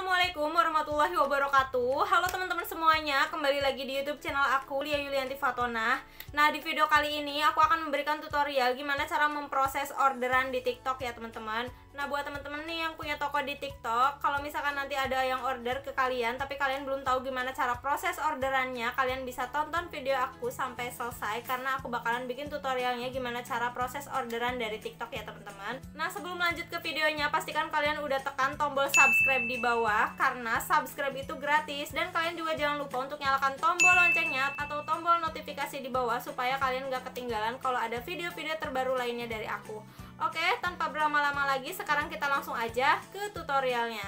Assalamualaikum warahmatullahi wabarakatuh. Halo teman-teman semuanya Kembali lagi di youtube channel aku Lia Yulianti Fatona. Nah di video kali ini aku akan memberikan tutorial Gimana cara memproses orderan di tiktok ya teman-teman Nah buat teman-teman nih yang punya toko di tiktok Kalau misalkan nanti ada yang order ke kalian Tapi kalian belum tahu gimana cara proses orderannya Kalian bisa tonton video aku sampai selesai Karena aku bakalan bikin tutorialnya Gimana cara proses orderan dari tiktok ya teman-teman Nah sebelum lanjut ke videonya Pastikan kalian udah tekan tombol subscribe di bawah karena subscribe itu gratis dan kalian juga jangan lupa untuk nyalakan tombol loncengnya atau tombol notifikasi di bawah supaya kalian gak ketinggalan kalau ada video-video terbaru lainnya dari aku. Oke, tanpa berlama-lama lagi sekarang kita langsung aja ke tutorialnya.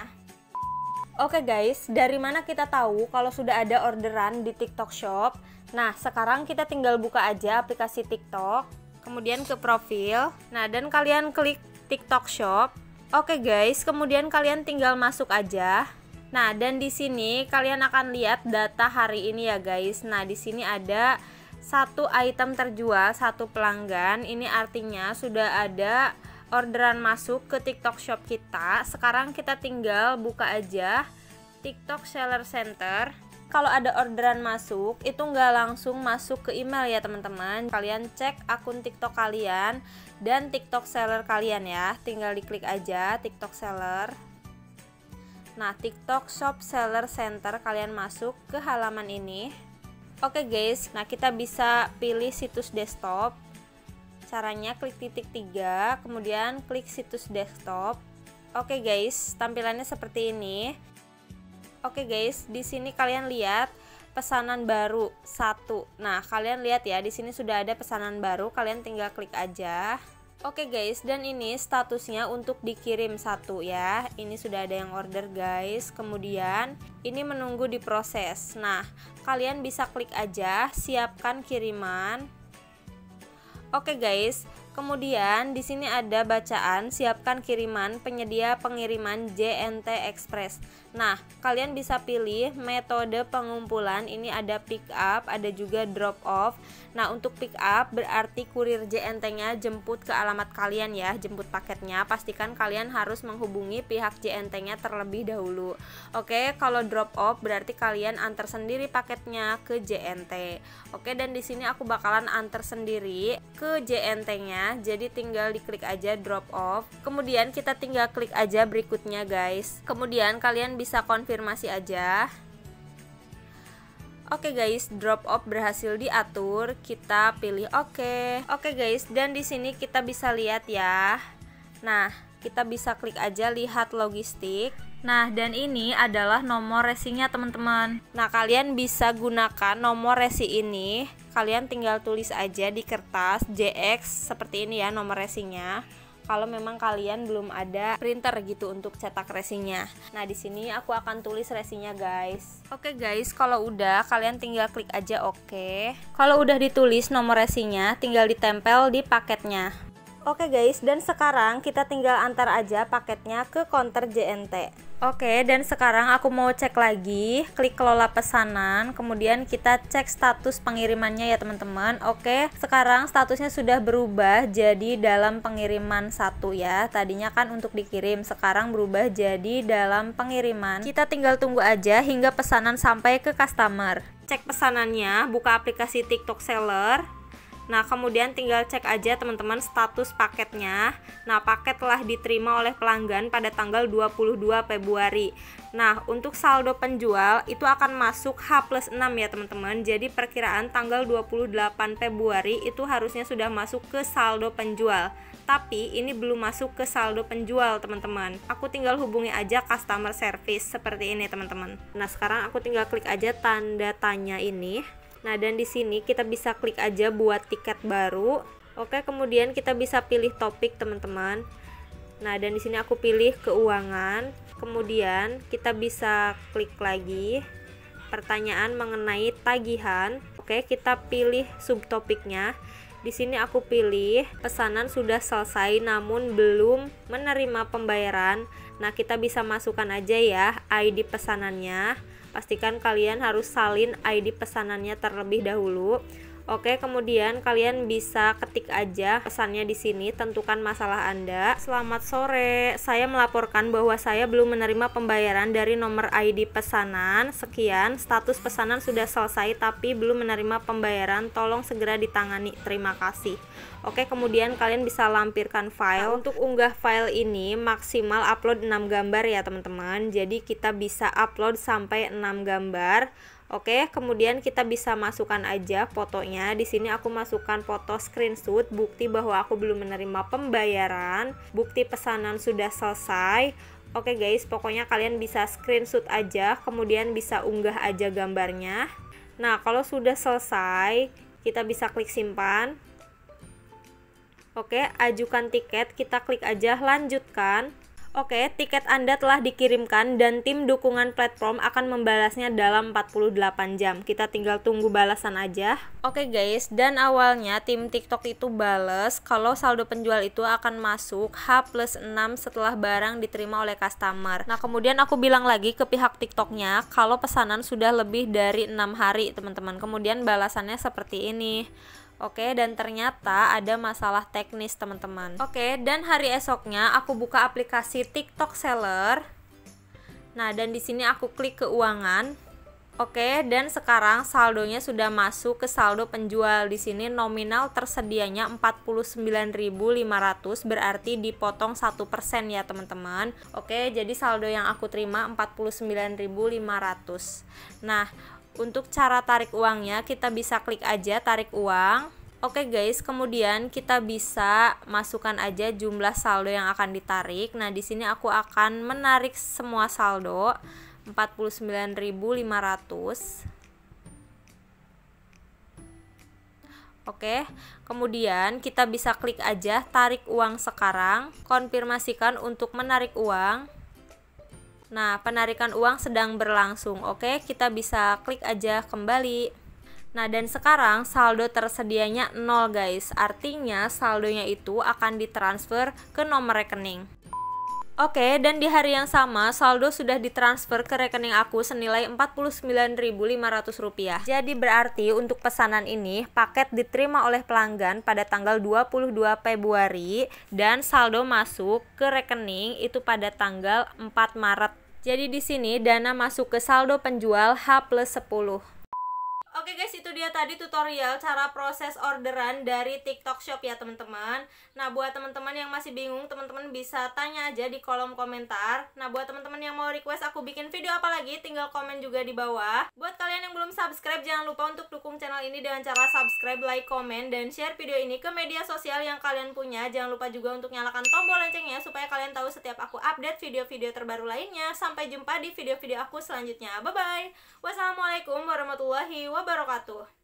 Oke guys, dari mana kita tahu kalau sudah ada orderan di TikTok Shop? Nah, sekarang kita tinggal buka aja aplikasi TikTok, kemudian ke profil. Nah, dan kalian klik TikTok Shop. Oke guys, kemudian kalian tinggal masuk aja. Nah, dan di sini kalian akan lihat data hari ini ya guys. Nah, di sini ada satu item terjual, satu pelanggan. Ini artinya sudah ada orderan masuk ke TikTok Shop kita. Sekarang kita tinggal buka aja TikTok Seller Center kalau ada orderan masuk itu nggak langsung masuk ke email ya teman-teman kalian cek akun tiktok kalian dan tiktok seller kalian ya tinggal diklik aja tiktok seller nah tiktok shop seller center kalian masuk ke halaman ini oke guys. Nah kita bisa pilih situs desktop. Caranya klik titik tiga kemudian klik situs desktop. Oke guys. Tampilannya seperti ini. Oke guys, di sini kalian lihat pesanan baru satu. Nah, kalian lihat ya, di sini sudah ada pesanan baru, kalian tinggal klik aja. Oke guys, dan ini statusnya untuk dikirim satu ya. Ini sudah ada yang order guys. Kemudian ini menunggu diproses. Nah, kalian bisa klik aja siapkan kiriman. Oke guys, Kemudian di sini ada bacaan siapkan kiriman penyedia pengiriman JNT Express. Nah, kalian bisa pilih metode pengumpulan. Ini ada pick up, ada juga drop off. Nah, untuk pick up berarti kurir JNT-nya jemput ke alamat kalian ya, jemput paketnya. Pastikan kalian harus menghubungi pihak JNT-nya terlebih dahulu. Oke, kalau drop off berarti kalian antar sendiri paketnya ke JNT. Oke, dan di sini aku bakalan antar sendiri ke JNT-nya. Jadi tinggal diklik aja drop off. Kemudian kita tinggal klik aja berikutnya, guys. Kemudian kalian bisa konfirmasi aja Oke okay guys, drop off berhasil diatur. Kita pilih oke. Okay. Oke okay guys, dan di sini kita bisa lihat ya. Nah, kita bisa klik aja lihat logistik. Nah, dan ini adalah nomor resinya teman-teman. Nah, kalian bisa gunakan nomor resi ini. Kalian tinggal tulis aja di kertas JX seperti ini ya nomor resinya kalau memang kalian belum ada printer gitu untuk cetak resinya. Nah, di sini aku akan tulis resinya, guys. Oke, guys, kalau udah kalian tinggal klik aja oke. Okay. Kalau udah ditulis nomor resinya, tinggal ditempel di paketnya. Oke guys, dan sekarang kita tinggal antar aja paketnya ke counter JNT. Oke, dan sekarang aku mau cek lagi, klik kelola pesanan, kemudian kita cek status pengirimannya ya teman-teman. Oke, sekarang statusnya sudah berubah jadi dalam pengiriman satu ya. Tadinya kan untuk dikirim, sekarang berubah jadi dalam pengiriman. Kita tinggal tunggu aja hingga pesanan sampai ke customer. Cek pesanannya, buka aplikasi TikTok Seller, Nah, kemudian tinggal cek aja teman-teman status paketnya. Nah, paket telah diterima oleh pelanggan pada tanggal 22 Februari. Nah, untuk saldo penjual itu akan masuk H plus 6 ya teman-teman. Jadi perkiraan tanggal 28 Februari itu harusnya sudah masuk ke saldo penjual. Tapi ini belum masuk ke saldo penjual teman-teman. Aku tinggal hubungi aja customer service seperti ini teman-teman. Nah, sekarang aku tinggal klik aja tanda tanya ini. Nah, dan di sini kita bisa klik aja buat tiket baru. Oke, kemudian kita bisa pilih topik, teman-teman. Nah, dan di sini aku pilih keuangan. Kemudian kita bisa klik lagi pertanyaan mengenai tagihan. Oke, kita pilih subtopiknya. Di sini aku pilih pesanan sudah selesai namun belum menerima pembayaran. Nah, kita bisa masukkan aja ya ID pesanannya. Pastikan kalian harus salin ID pesanannya terlebih dahulu. Oke, kemudian kalian bisa ketik aja pesannya di sini, tentukan masalah Anda. Selamat sore, saya melaporkan bahwa saya belum menerima pembayaran dari nomor ID pesanan. Sekian, status pesanan sudah selesai tapi belum menerima pembayaran. Tolong segera ditangani. Terima kasih. Oke, kemudian kalian bisa lampirkan file. Nah, untuk unggah file ini maksimal upload 6 gambar ya, teman-teman. Jadi kita bisa upload sampai 6 gambar. Oke, kemudian kita bisa masukkan aja fotonya. Di sini aku masukkan foto screenshot bukti bahwa aku belum menerima pembayaran, bukti pesanan sudah selesai. Oke guys, pokoknya kalian bisa screenshot aja, kemudian bisa unggah aja gambarnya. Nah, kalau sudah selesai, kita bisa klik simpan. Oke, ajukan tiket, kita klik aja lanjutkan. Oke, tiket Anda telah dikirimkan dan tim dukungan platform akan membalasnya dalam 48 jam. Kita tinggal tunggu balasan aja. Oke guys, dan awalnya tim TikTok itu bales kalau saldo penjual itu akan masuk H plus 6 setelah barang diterima oleh customer. Nah, kemudian aku bilang lagi ke pihak TikToknya kalau pesanan sudah lebih dari 6 hari, teman-teman. Kemudian balasannya seperti ini. Oke, dan ternyata ada masalah teknis, teman-teman. Oke, dan hari esoknya aku buka aplikasi TikTok Seller. Nah, dan di sini aku klik keuangan. Oke, dan sekarang saldonya sudah masuk ke saldo penjual. Di sini nominal tersedianya 49.500 berarti dipotong 1% ya, teman-teman. Oke, jadi saldo yang aku terima 49.500. Nah, untuk cara tarik uangnya kita bisa klik aja tarik uang Oke guys, kemudian kita bisa masukkan aja jumlah saldo yang akan ditarik. Nah, di sini aku akan menarik semua saldo 49.500. Oke, kemudian kita bisa klik aja tarik uang sekarang, konfirmasikan untuk menarik uang. Nah, penarikan uang sedang berlangsung. Oke, kita bisa klik aja kembali. Nah, dan sekarang saldo tersedianya 0 guys. Artinya saldonya itu akan ditransfer ke nomor rekening. Oke, dan di hari yang sama saldo sudah ditransfer ke rekening aku senilai Rp49.500. Jadi berarti untuk pesanan ini paket diterima oleh pelanggan pada tanggal 22 Februari dan saldo masuk ke rekening itu pada tanggal 4 Maret jadi di sini dana masuk ke saldo penjual H plus 10. Oke guys, itu dia tadi tutorial cara proses orderan dari TikTok Shop ya teman-teman. Nah, buat teman-teman yang masih bingung, teman-teman bisa tanya aja di kolom komentar. Nah, buat teman-teman yang mau request aku bikin video apa lagi, tinggal komen juga di bawah. Buat kalian yang belum subscribe, jangan lupa untuk dukung channel ini dengan cara subscribe, like, komen, dan share video ini ke media sosial yang kalian punya. Jangan lupa juga untuk nyalakan tombol loncengnya supaya kalian tahu setiap aku update video-video terbaru lainnya. Sampai jumpa di video-video aku selanjutnya. Bye-bye. Wassalamualaikum warahmatullahi wabarakatuh.